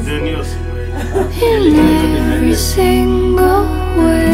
in every single way.